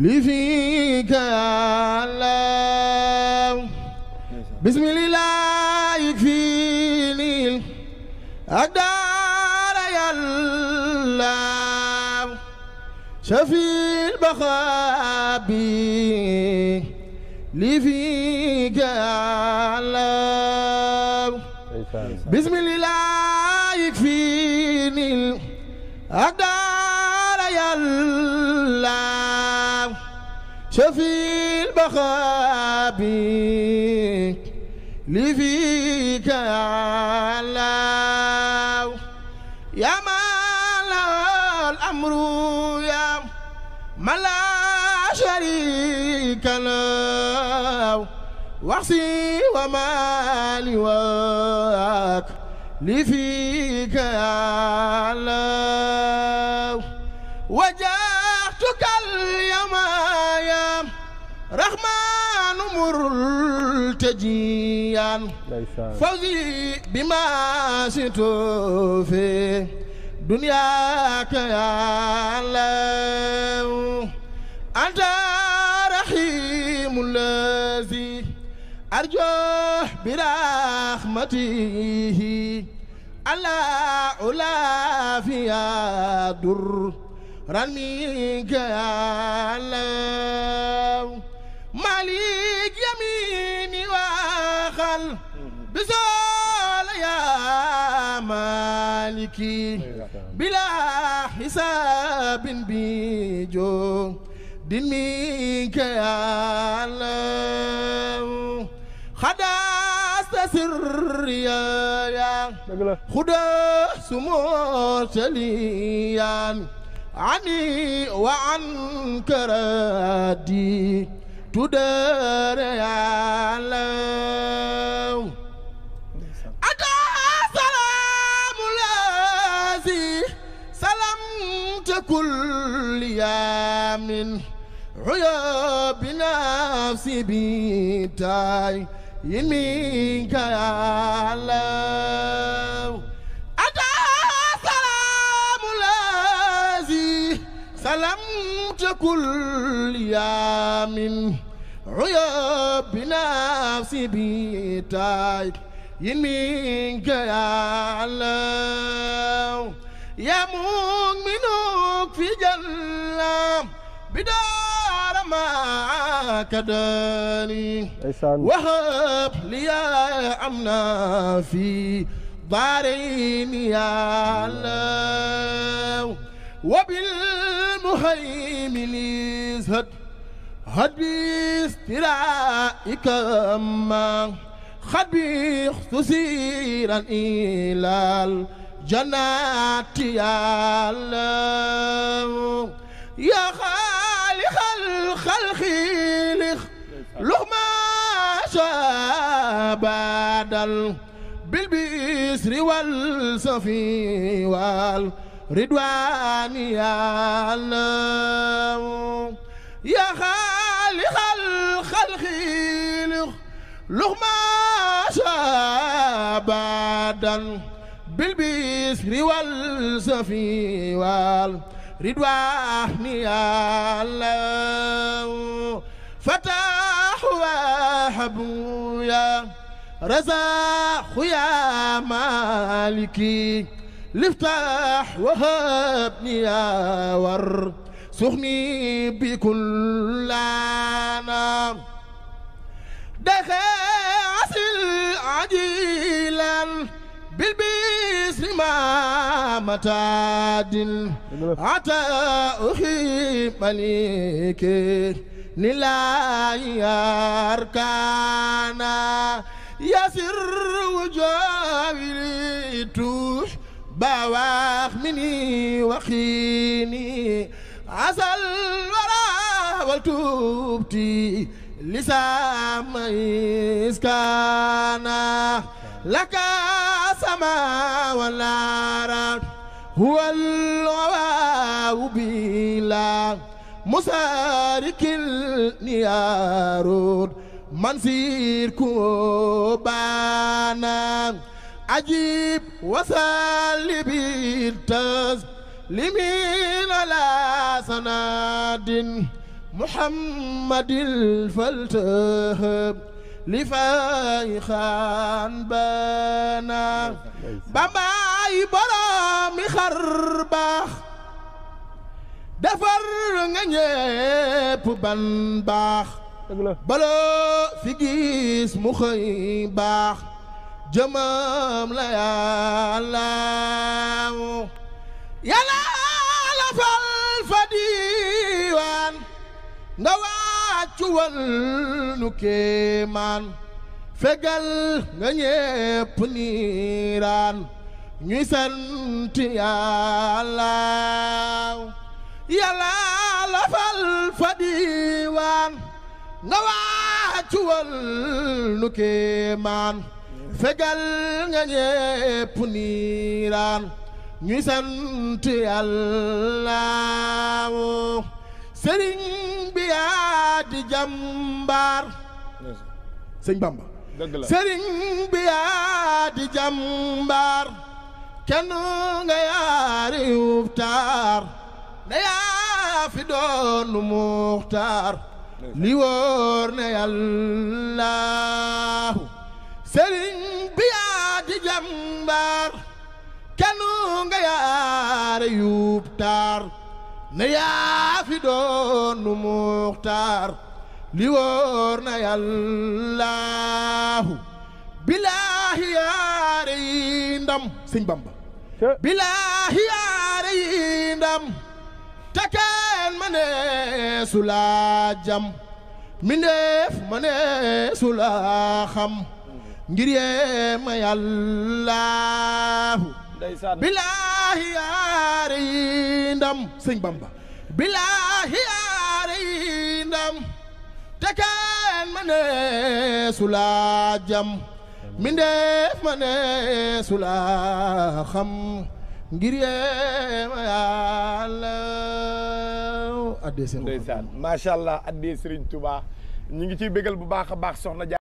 لفيك يا الله. بسم الله يكفيني. أقدار يا الله. شفي البخابي. لفيك يا الله. بسم الله يكفيني. أقدار يا الله. شفي لي فيك يا الله يا ما له الأمر يا ما لا شريك له. وحسي وما لواك لي فيك يا رحمن مرتجيا فوزي بما شئت في دنياك يا الله أنت رحيم الذي أرجو برحمته. ألا ألا فيها در رنيك يا الله وخل بزول يا مالكي بلا حساب بيجو دين منك يا الله خدست سريا يا خدا سموتليان عني وعن كرادي تدار يا يوم عيوب نفسي بيتاي يمينك يا الله أتى سلام الذي سلمت كل يوم عيوب نفسي بيتاي يمينك يا الله يا مؤمن في جنة بدار ما كداني. وهب لي أمنا في دارين يا الله. وبالمهيمن ازهد هد باسترائك أما. خد بخصوصيرا إلى الجنات يا الله. يا خالق شابدل بالبسر والصفي والرضوان يا الله. يا خالق الخلق لهما شابدل بالبسر والصفي والرضوان يا الله. فتح وهب يا رزاق يا مالكي لافتح وهبني يا ور سخني بكل أنا دخل عجيلا بالبسر ما متاد عطى أخي مليك نلاي أركانا. يسر وجاوري توح بواخ مني وخيني. عسى الورى والتوبتي لسام إسكانا. لك سما والنار هو الغواء بلا مسارك النيارود منسير كوبانا عجيب وسال لمين على سناد محمد الفلتهب لفايخان بنا باماي برامي خرباخ defar nga ñépp baloo fi gis mu xëy baax jëmam la yàlla yàlla la fal fa diiwaan nga wàccu wal nu kéemaan. Fegal nga ñépp niiraan ñuy sant yàlla yàlla la fal fa diiwaan nga cuwal nu kéemaan fegal nga ñépp niiraan. ñuy sant yàlla sëriñ bi yaa di jàmbaar. Sëñ Bamba. Sëriñ bi yaa di jàmbaar. kenn nga yaari taar na yaa fi doon muxtaar. Li wóor na yàllaahu sëriñ bi yaa di jàmbaar kenn nga yaare yuub taar na yaa fi doon muxtaar li wóor na yàllaahu bilaahi yaare yi ndam sëñ Bamba. Bilaahi yaare yi ndam. Te kenn ma ne su laa jam. Mindeef ma ne su laa xam. Ngir yee ma yàllaahu. Bilaahi yaare yi ndam. Sëñ Bamba. Bilaahi yaare yi ndam. Te kenn ma ne su laa jam. Mindeef ma ne su laa xam. Ngir yee ma yàlla. Addee seen ndeysaan. Macha allah addee Serigne Touba ñu ngi ciy bégal bu baax a baax soxna